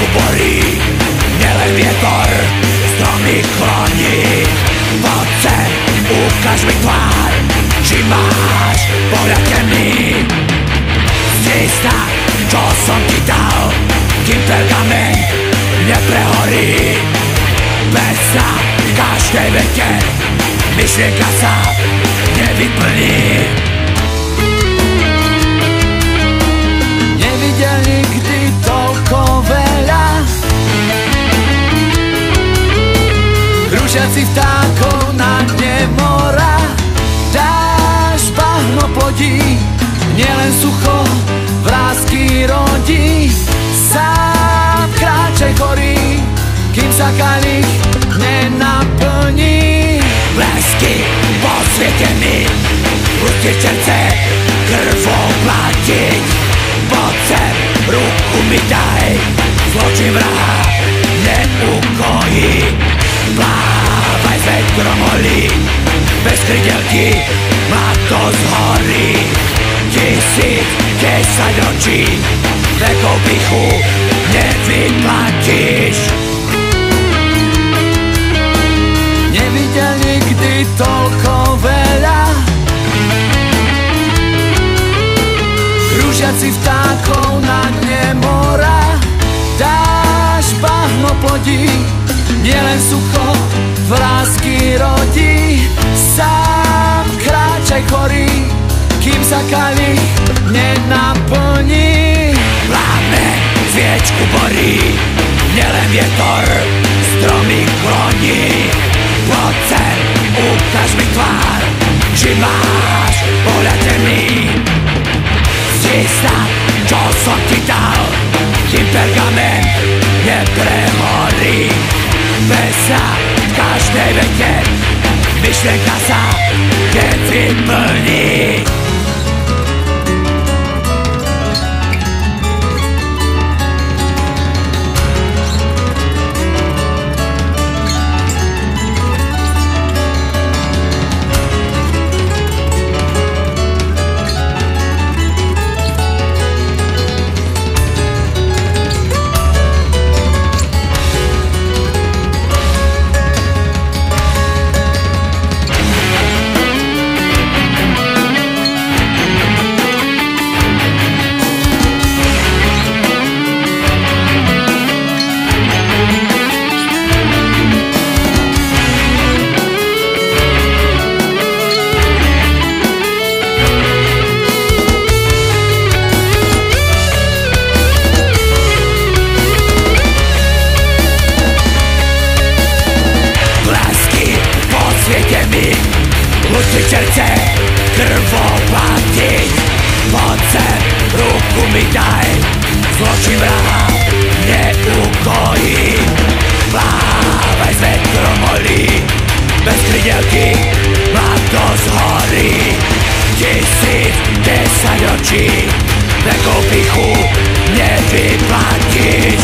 trošku bolí Nielen vietor stromy kloní. Vodce, ukáž mi tvár Či máš pohľad temný Stisna, čo som ti dal Kým pergamen neprehorí. Bez sa každej vete Myšlienka sa nevytvorí Rúžiaci vtákov na dne mora. Dáš bahno plodí Nielen sucho vrázky rodí. Sám kráčaj chorý Kým sa kalich nenaplní. Blesky posvietený Pustiť čerce krvou platiť Poď ruku mi daj Zločin vraha Holí Bez krydelky ma to zhorí Tisíc, desať ročí Vekov pichu nevyplatíš. Nevidel nikdy toľko veľa. Krúžiaci vtákov na dne mora. Dáš bahno plodí Nielen sucho rodí Sám kráčaj chorý Kým sa kalich nenaplní. Plámen sviečku borí Nielen vietor stromy kloní Poď sem, ukáž mi tvár Či máš pohľad temný Zista, čo som ti dal Kým pergament neprehorí Pesa v každej vete Myšlienka sa nevyplní Blesky mi daj. Zločin vraha neukojí Plávaj s vetrom holí Bez krydelky ma to zhorí. Tisíc, desať ročí Vekov pichu nevyplatíš